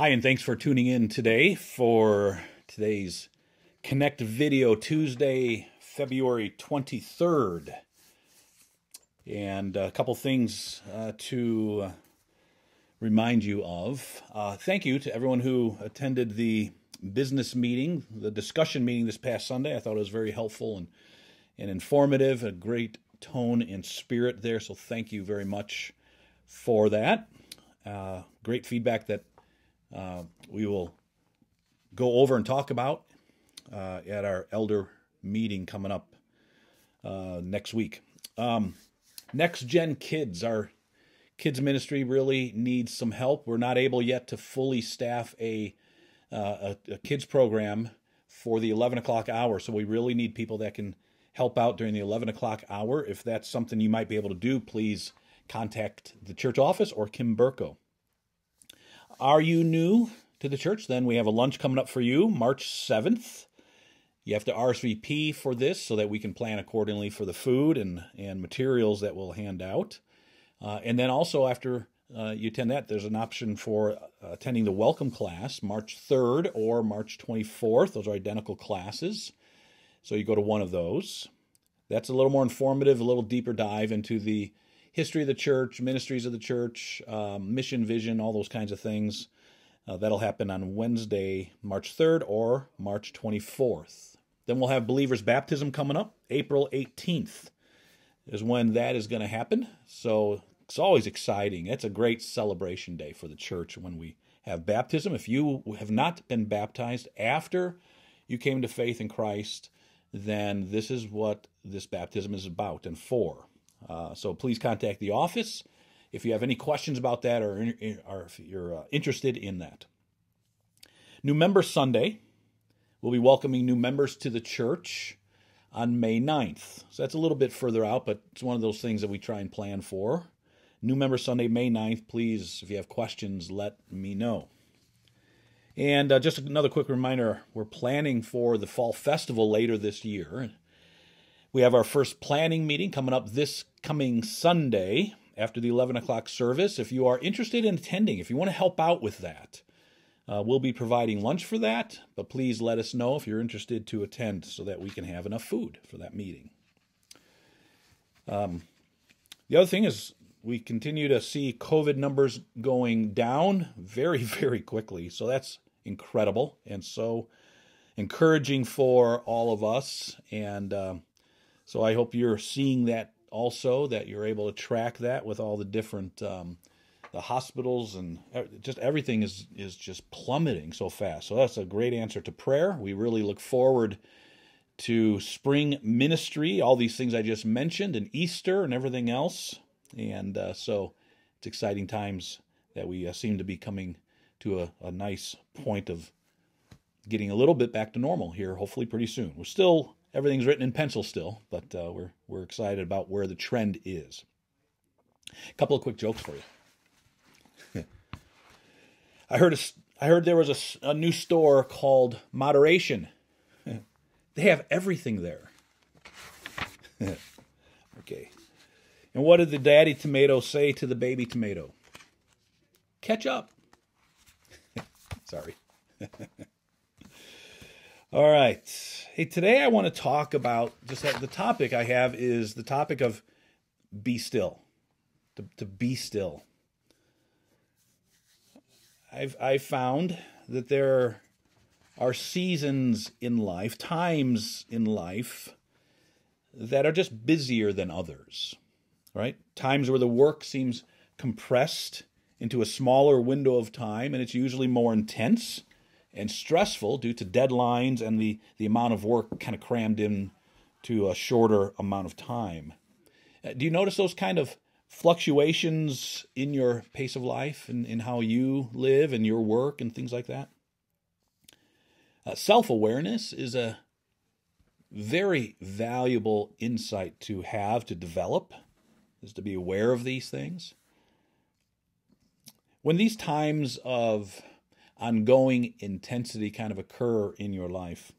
Hi, and thanks for tuning in today for today's Connect Video Tuesday, February 23rd. And a couple things uh, to remind you of. Uh, thank you to everyone who attended the business meeting, the discussion meeting this past Sunday. I thought it was very helpful and, and informative, a great tone and spirit there. So thank you very much for that. Uh, great feedback that uh, we will go over and talk about uh, at our elder meeting coming up uh, next week. Um, next Gen Kids, our kids ministry really needs some help. We're not able yet to fully staff a, uh, a, a kids program for the 11 o'clock hour, so we really need people that can help out during the 11 o'clock hour. If that's something you might be able to do, please contact the church office or Kim Burko. Are you new to the church? Then we have a lunch coming up for you March 7th. You have to RSVP for this so that we can plan accordingly for the food and, and materials that we'll hand out. Uh, and then also, after uh, you attend that, there's an option for uh, attending the welcome class March 3rd or March 24th. Those are identical classes. So you go to one of those. That's a little more informative, a little deeper dive into the history of the church, ministries of the church, um, mission, vision, all those kinds of things. Uh, that'll happen on Wednesday, March 3rd or March 24th. Then we'll have believers' baptism coming up. April 18th is when that is going to happen. So it's always exciting. It's a great celebration day for the church when we have baptism. If you have not been baptized after you came to faith in Christ, then this is what this baptism is about and for. Uh, so please contact the office if you have any questions about that or, or if you're uh, interested in that. New Member Sunday, we'll be welcoming new members to the church on May 9th. So that's a little bit further out, but it's one of those things that we try and plan for. New Member Sunday, May 9th. Please, if you have questions, let me know. And uh, just another quick reminder we're planning for the Fall Festival later this year. We have our first planning meeting coming up this coming Sunday after the 11 o'clock service. If you are interested in attending, if you want to help out with that, uh, we'll be providing lunch for that, but please let us know if you're interested to attend so that we can have enough food for that meeting. Um, the other thing is, we continue to see COVID numbers going down very, very quickly. So that's incredible and so encouraging for all of us. And uh, so I hope you're seeing that also, that you're able to track that with all the different um, the hospitals and just everything is is just plummeting so fast. So that's a great answer to prayer. We really look forward to spring ministry, all these things I just mentioned, and Easter and everything else. And uh, so it's exciting times that we uh, seem to be coming to a, a nice point of getting a little bit back to normal here, hopefully pretty soon. We're still everything's written in pencil still, but uh, we're we're excited about where the trend is. A couple of quick jokes for you. I heard a, I heard there was a, a new store called Moderation. they have everything there. okay. And what did the daddy tomato say to the baby tomato? Catch up. Sorry. All right. Hey, today I want to talk about just the topic I have is the topic of be still. To, to be still. I've I've found that there are seasons in life, times in life that are just busier than others. Right? Times where the work seems compressed into a smaller window of time and it's usually more intense and stressful due to deadlines and the, the amount of work kind of crammed in to a shorter amount of time. Uh, do you notice those kind of fluctuations in your pace of life and in how you live and your work and things like that? Uh, Self awareness is a very valuable insight to have to develop, is to be aware of these things. When these times of ongoing intensity kind of occur in your life,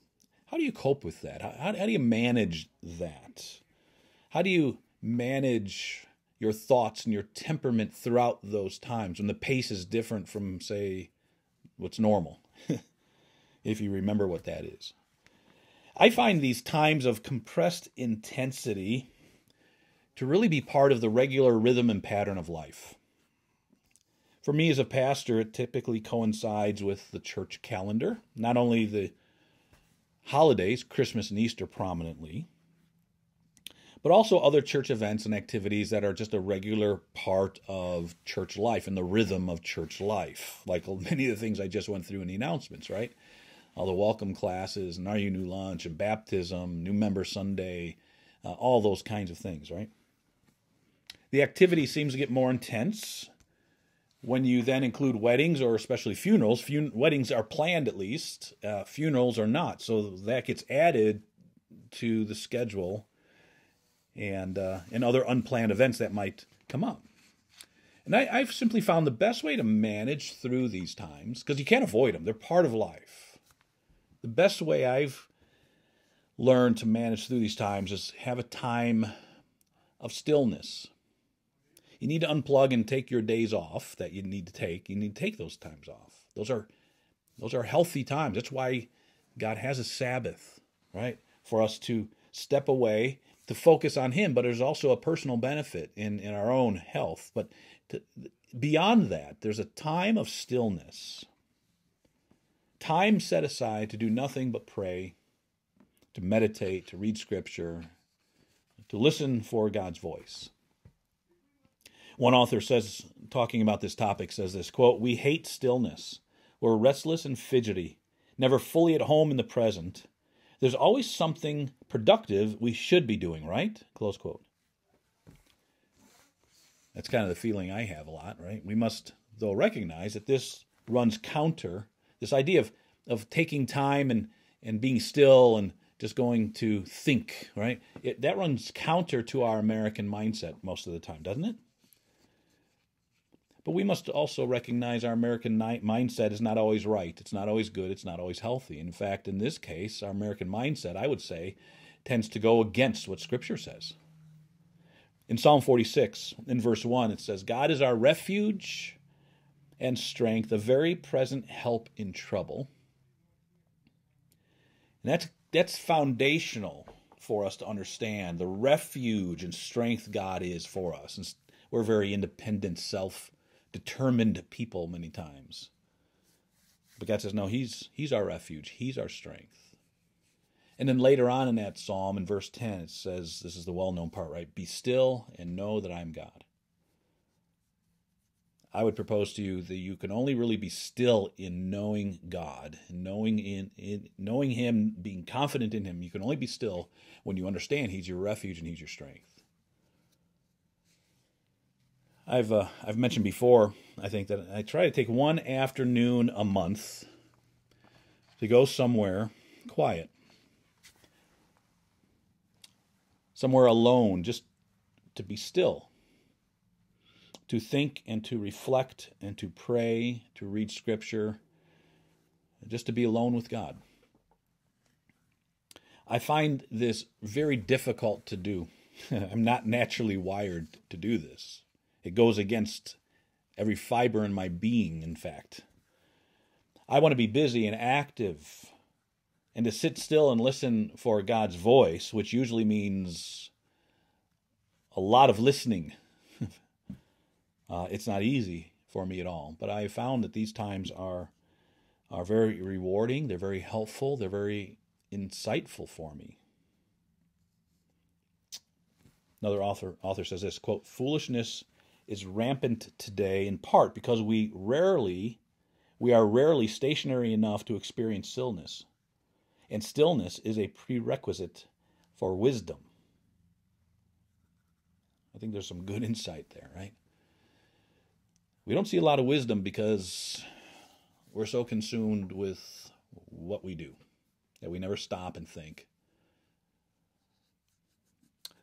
how do you cope with that? How, how, do you manage that? How do you manage your thoughts and your temperament throughout those times when the pace is different from, say, what's normal, if you remember what that is. I find these times of compressed intensity to really be part of the regular rhythm and pattern of life. For me as a pastor, it typically coincides with the church calendar, not only the holidays, Christmas and Easter prominently, but also other church events and activities that are just a regular part of church life and the rhythm of church life, like many of the things I just went through in the announcements, right? All the welcome classes and Are You New Lunch and baptism, New Member Sunday, uh, all those kinds of things, right? The activity seems to get more intense when you then include weddings or especially funerals. Fun- weddings are planned at least, uh, funerals are not. So that gets added to the schedule and uh, and other unplanned events that might come up. And I, I've simply found the best way to manage through these times because you can't avoid them; they're part of life. The best way I've learned to manage through these times is have a time of stillness. You need to unplug and take your days off that you need to take. You need to take those times off. Those are those are healthy times. That's why God has a Sabbath, right? For us to step away to focus on him, but there's also a personal benefit in, in our own health. But to, beyond that, there's a time of stillness, time set aside to do nothing but pray, to meditate, to read scripture, to listen for God's voice. One author says, talking about this topic, says this quote, We hate stillness. We're restless and fidgety, never fully at home in the present there's always something productive we should be doing, right? Close quote. That's kind of the feeling I have a lot, right? We must, though, recognize that this runs counter this idea of, of taking time and, and being still and just going to think, right? It, that runs counter to our American mindset most of the time, doesn't it? But we must also recognize our American mindset is not always right. It's not always good. It's not always healthy. In fact, in this case, our American mindset, I would say, tends to go against what Scripture says. In Psalm 46, in verse 1, it says, God is our refuge and strength, a very present help in trouble. And that's, that's foundational for us to understand the refuge and strength God is for us. And we're very independent, self determined people many times. But God says, no, he's, he's our refuge, He's our strength. And then later on in that psalm, in verse 10, it says, this is the well known part, right? Be still and know that I'm God. I would propose to you that you can only really be still in knowing God, knowing in, in knowing Him, being confident in Him. You can only be still when you understand He's your refuge and He's your strength. I've uh, I've mentioned before. I think that I try to take one afternoon a month to go somewhere quiet, somewhere alone, just to be still, to think and to reflect and to pray, to read Scripture, just to be alone with God. I find this very difficult to do. I'm not naturally wired to do this. It goes against every fiber in my being, in fact. I want to be busy and active and to sit still and listen for God's voice, which usually means a lot of listening. uh, it's not easy for me at all, but I have found that these times are are very rewarding. They're very helpful. They're very insightful for me. Another author author says this quote: "Foolishness is rampant today in part because we rarely we are rarely stationary enough to experience stillness. And stillness is a prerequisite for wisdom. I think there's some good insight there, right? We don't see a lot of wisdom because we're so consumed with what we do that we never stop and think.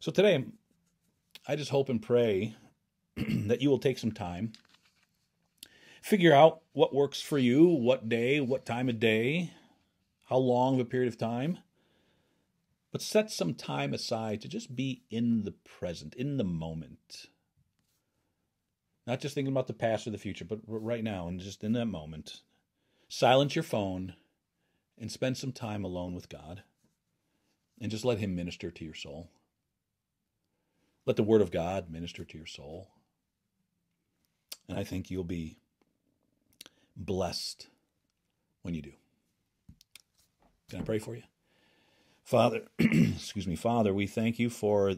So today, I just hope and pray that you will take some time, figure out what works for you, what day, what time of day, how long of a period of time. But set some time aside to just be in the present, in the moment. Not just thinking about the past or the future, but right now and just in that moment. silence your phone and spend some time alone with God and just let Him minister to your soul. Let the Word of God minister to your soul. And I think you'll be blessed when you do. Can I pray for you? Father, excuse me, Father, we thank you for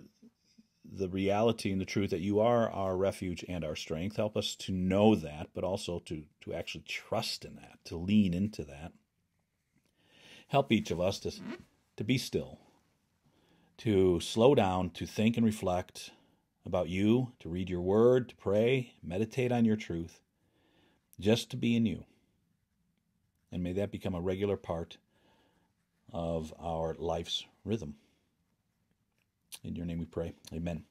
the reality and the truth that you are our refuge and our strength. Help us to know that, but also to, to actually trust in that, to lean into that. Help each of us to, to be still, to slow down, to think and reflect about you, to read your word, to pray, meditate on your truth, just to be in you. And may that become a regular part of our life's rhythm. In your name we pray. Amen.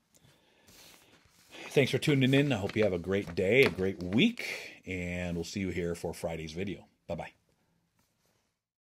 Thanks for tuning in. I hope you have a great day, a great week, and we'll see you here for Friday's video. Bye bye.